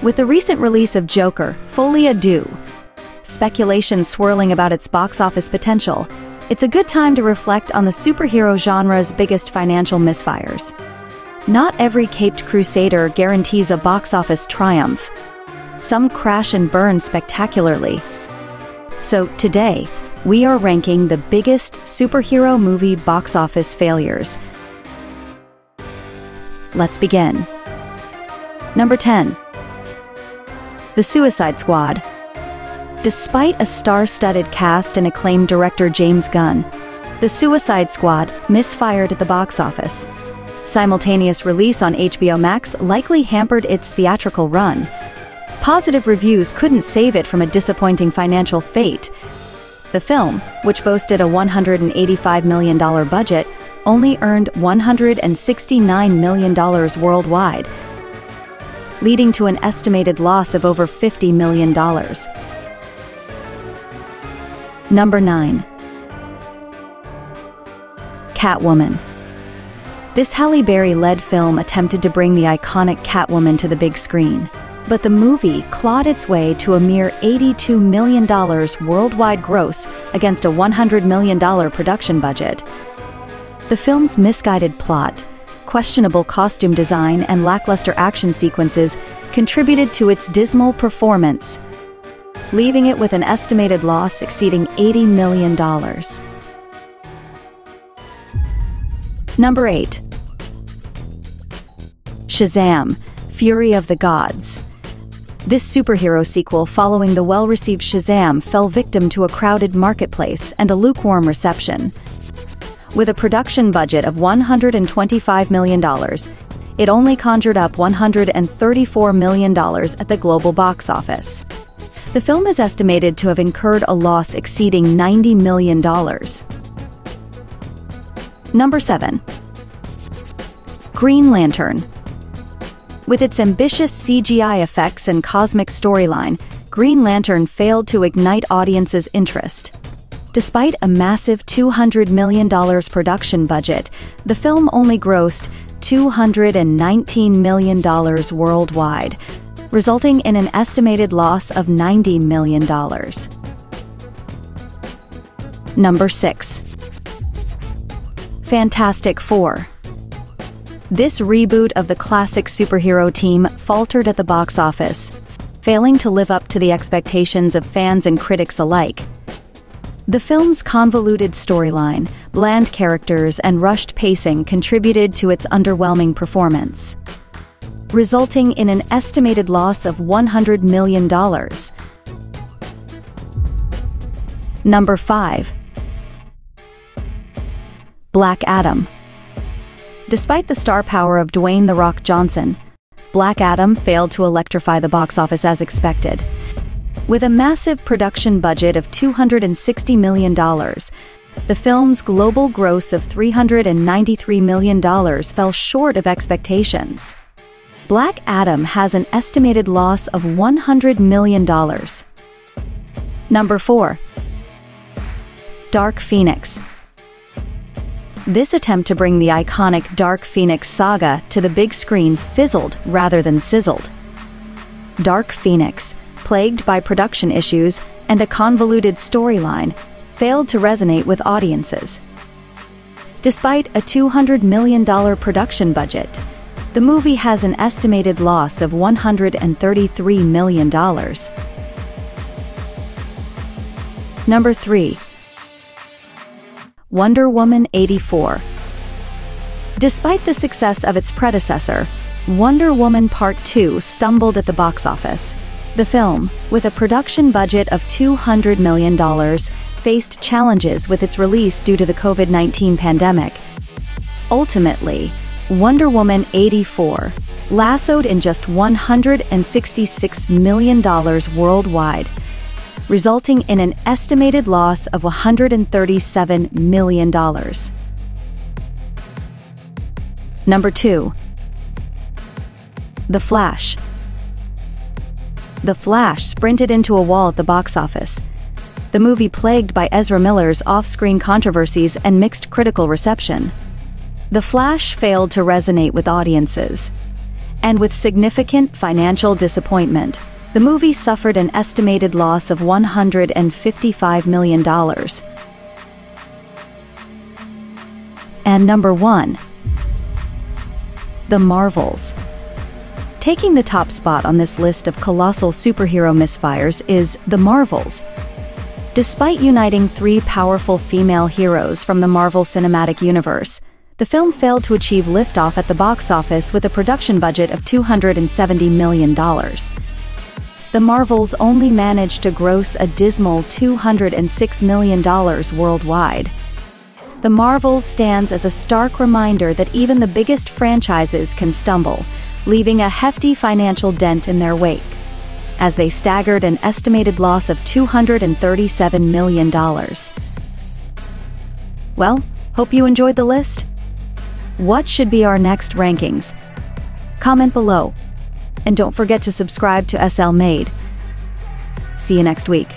With the recent release of Joker, Folie à Deux, speculation swirling about its box office potential, it's a good time to reflect on the superhero genre's biggest financial misfires. Not every caped crusader guarantees a box office triumph. Some crash and burn spectacularly. So today, we are ranking the biggest superhero movie box office failures. Let's begin. Number 10. The Suicide Squad. Despite a star studded cast and acclaimed director James Gunn, The Suicide Squad misfired at the box office. Simultaneous release on HBO Max likely hampered its theatrical run. Positive reviews couldn't save it from a disappointing financial fate. The film, which boasted a $185 million budget, only earned $169 million worldwide, leading to an estimated loss of over $50 million. Number 9. Catwoman. This Halle Berry led film attempted to bring the iconic Catwoman to the big screen, but the movie clawed its way to a mere $82 million worldwide gross against a $100 million production budget. The film's misguided plot, questionable costume design, and lackluster action sequences contributed to its dismal performance, leaving it with an estimated loss exceeding $80 million. Number 8. Shazam Fury of the Gods. This superhero sequel, following the well received Shazam, fell victim to a crowded marketplace and a lukewarm reception. With a production budget of $125 million, it only conjured up $134 million at the global box office. The film is estimated to have incurred a loss exceeding $90 million. Number 7. Green Lantern. With its ambitious CGI effects and cosmic storyline, Green Lantern failed to ignite audiences' interest. Despite a massive $200 million production budget, the film only grossed $219 million worldwide, resulting in an estimated loss of $90 million. Number 6. Fantastic Four. This reboot of the classic superhero team faltered at the box office, failing to live up to the expectations of fans and critics alike. The film's convoluted storyline, bland characters, and rushed pacing contributed to its underwhelming performance, resulting in an estimated loss of $100 million. Number 5. Black Adam. Despite the star power of Dwayne The Rock Johnson, Black Adam failed to electrify the box office as expected. With a massive production budget of $260 million, the film's global gross of $393 million fell short of expectations. Black Adam has an estimated loss of $100 million. Number 4. Dark Phoenix. This attempt to bring the iconic Dark Phoenix saga to the big screen fizzled rather than sizzled. Dark Phoenix, plagued by production issues and a convoluted storyline, failed to resonate with audiences. Despite a $200 million production budget, the movie has an estimated loss of $133 million. Number 3. Wonder Woman 84. Despite the success of its predecessor, Wonder Woman Part 2 stumbled at the box office. The film, with a production budget of $200 million, faced challenges with its release due to the COVID 19 pandemic. Ultimately, Wonder Woman 84 lassoed in just $166 million worldwide, resulting in an estimated loss of $137 million. Number 2. The Flash. The Flash sprinted into a wall at the box office. The movie plagued by Ezra Miller's off-screen controversies and mixed critical reception. The Flash failed to resonate with audiences. and with significant financial disappointment. The movie suffered an estimated loss of $155 million. And number 1. The Marvels. Taking the top spot on this list of colossal superhero misfires is The Marvels. Despite uniting three powerful female heroes from the Marvel Cinematic Universe, the film failed to achieve liftoff at the box office with a production budget of $270 million. The Marvels only managed to gross a dismal $206 million worldwide. The Marvels stands as a stark reminder that even the biggest franchises can stumble, leaving a hefty financial dent in their wake, as they staggered an estimated loss of $237 million. Well, hope you enjoyed the list. What should be our next rankings? Comment below. And don't forget to subscribe to SL Made. See you next week.